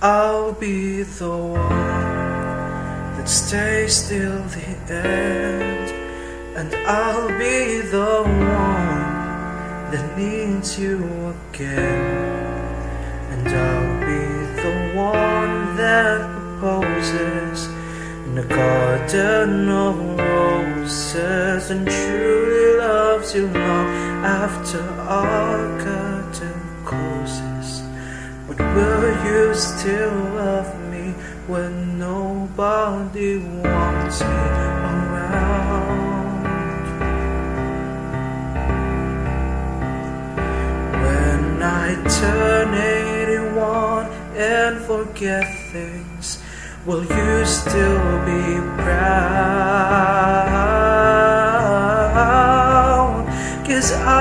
I'll be the one that stays till the end, and I'll be the one that needs you again, and I'll be the one that proposes in a garden of roses and truly loves you long after. But will you still love me when nobody wants me around? When I turn 81 and forget things, will you still be proud? Cause I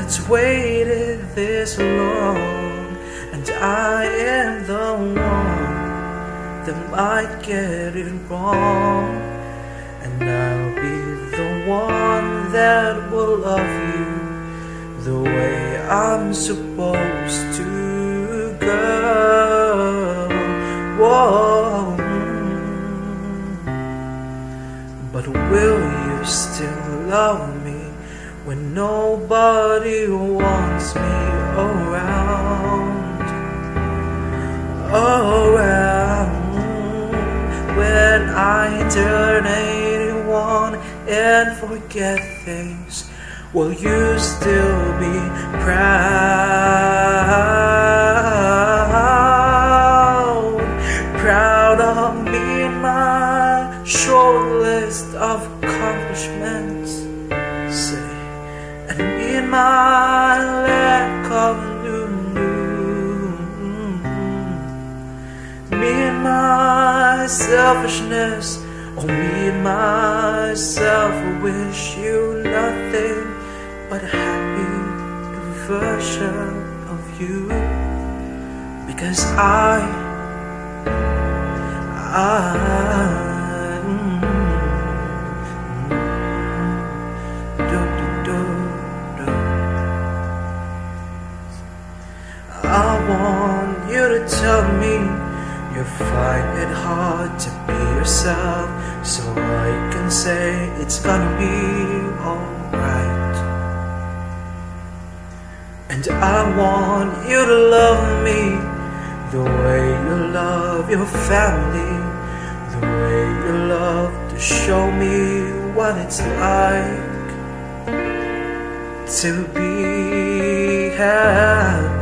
that's waited this long, and I am the one that might get it wrong, and I'll be the one that will love you the way I'm supposed to, go. Whoa. But will you still love me when nobody wants me around? Around when I turn 81 and forget things. Will you still be proud? Proud of me my short list of accomplishments. My lack of Me and my selfishness, oh me and myself, I wish you nothing but a happy version of you. Because I, I, mm, do, tell me you find it hard to be yourself, so I can say it's gonna be alright. And I want you to love me the way you love your family, the way you love to show me what it's like to be happy.